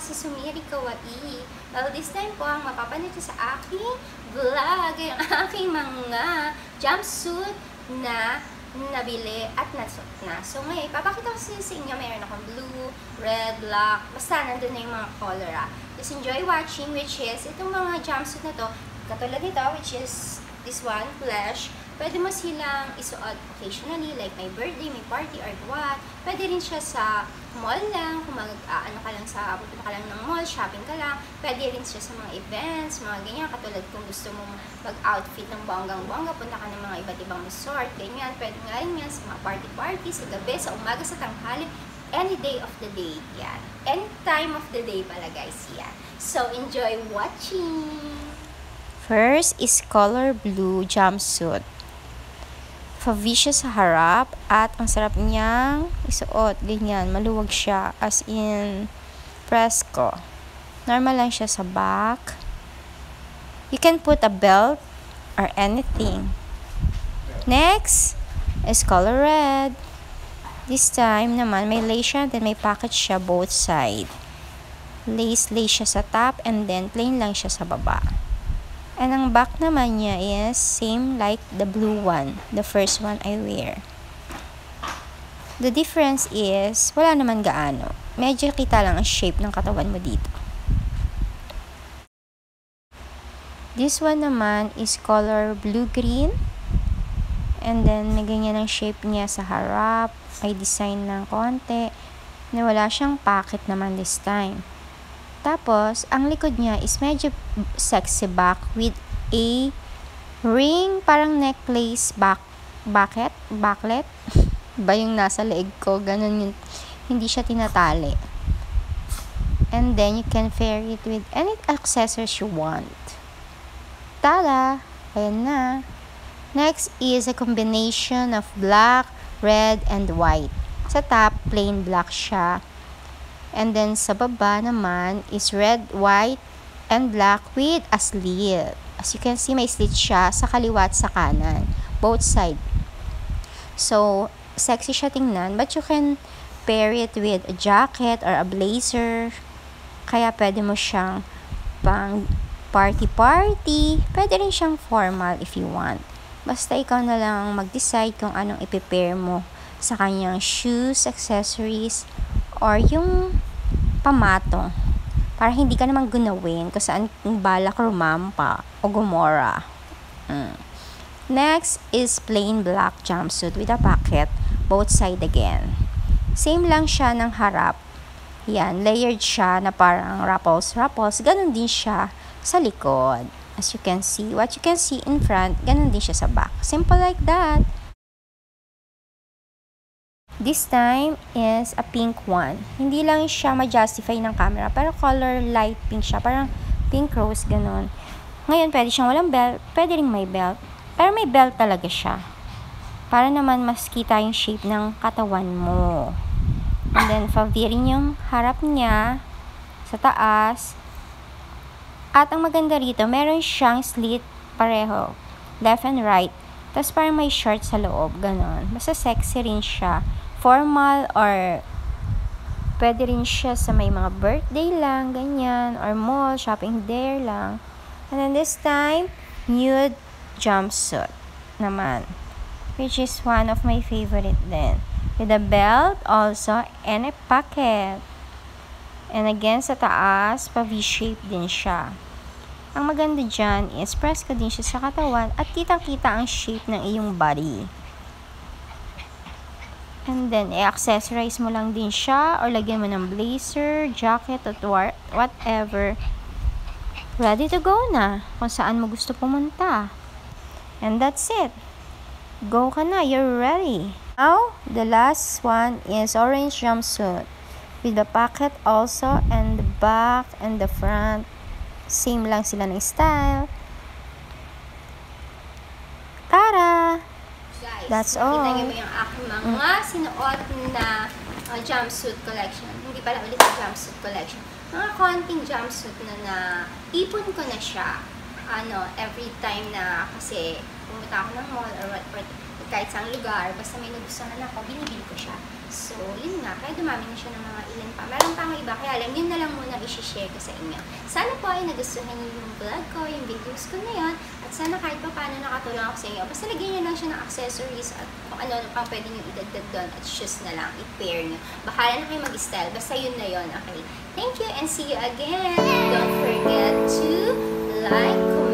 sa Sumiri Kawaii. Well, this time po, ang mapapanood sa aking vlog ay ang aking mga jumpsuit na nabili at nasuot na. So, ngayon, papakita ko sa inyo, mayroon akong blue, red, black, basta nandun na yung mga color ah. Just enjoy watching, which is, itong mga jumpsuit na to, katulad nito, which is this one, flesh, Pwede mo silang isuot occasionally, like may birthday, may party, or what. Pwede rin siya sa mall lang, kung mag, uh, ano ka lang sa, pupunta ka lang ng mall, shopping ka lang. Pwede rin siya sa mga events, mga ganyan. Katulad kung gusto mong mag-outfit ng bonggang-bongga, punta ka ng mga iba't ibang resort, ganyan. Pwede nga rin yan sa mga party-party, sa gabi, sa umaga, sa tanghali, any day of the day, yan. Any time of the day pala, guys, yan. So, enjoy watching! First is color blue jumpsuit favi siya sa harap at ang sarap niyang isuot. Ganyan, maluwag siya as in fresco. Normal lang siya sa back. You can put a belt or anything. Next is color red. This time naman, may lace siya, then may pocket siya both side. Lace, lace siya sa top, and then plain lang siya sa baba. And ang back naman niya is same like the blue one, the first one I wear. The difference is, wala naman gaano. Medyo kita lang ang shape ng katawan mo dito. This one naman is color blue-green. And then, may ganyan ang shape niya sa harap. May design ng konti. Na wala siyang pocket naman this time. Tapos, ang likod niya is medyo sexy back with a ring, parang necklace back, bucket, backlet. ba yung nasa leeg ko? Ganun yung, hindi siya tinatali. And then, you can pair it with any accessories you want. Tada! Ayan na. Next is a combination of black, red, and white. Sa top, plain black siya. And then sa baba naman is red, white, and black with a slit. As you can see, may slit siya sa kaliwa at sa kanan. Both side. So, sexy siya tingnan. But you can pair it with a jacket or a blazer. Kaya pwede mo siyang pang party-party. Pwede rin siyang formal if you want. Basta ikaw na lang mag-decide kung anong ipipair mo sa kanyang shoes, accessories, or yung pamatong para hindi ka naman gunawin kung saan balak rumampa o gumora. Mm. Next is plain black jumpsuit with a pocket, both side again. Same lang siya ng harap. Yan, layered siya na parang ruffles-ruffles. Ganon din siya sa likod. As you can see, what you can see in front, ganon din siya sa back. Simple like that. This time is a pink one. Hindi lang siya ma-justify ng camera, pero color light pink siya. Parang pink rose, ganun. Ngayon, pwede siyang walang belt, pwede rin may belt. Pero may belt talaga siya. Para naman mas kita yung shape ng katawan mo. And then, favirin yung harap niya sa taas. At ang maganda rito, meron siyang slit pareho. Left and right. Tapos parang may short sa loob, ganun. Basta sexy rin siya formal or pwede rin siya sa may mga birthday lang, ganyan, or mall, shopping there lang. And then this time, nude jumpsuit naman, which is one of my favorite din. With a belt also and a pocket. And again, sa taas, pa V-shape din siya. Ang maganda dyan is press ka din siya sa katawan at kitang-kita ang shape ng iyong body. And then, i-accessorize mo lang din siya or lagyan mo ng blazer, jacket, or whatever. Ready to go na kung saan mo gusto pumunta. And that's it. Go ka na. You're ready. Now, the last one is orange jumpsuit. With the pocket also and the back and the front. Same lang sila ng style. That's all. Kita niyo mo yung aking mga mm. sinuot na uh, jumpsuit collection. Hindi pala ulit yung jumpsuit collection. Mga konting jumpsuit na na ipon ko na siya. Ano, every time na kasi pumunta ako ng mall or, what, or kahit saan lugar, basta may nagustuhan ako, binibili ko siya. So, yun nga, kaya dumami na siya ng mga ilan pa. Meron pa nga iba, kaya alam, yun na lang muna i-share ko sa inyo. Sana po ay nagustuhan niyo yung vlog ko, yung videos ko na sana kahit pa paano nakatulong ako sa inyo. Basta lagyan niyo lang siya ng accessories at kung ano pang pwede niyo idagdag doon at shoes na lang, i-pair niyo. Bahala na kayo mag-style, basta yun na yun, okay? Thank you and see you again! Don't forget to like, comment,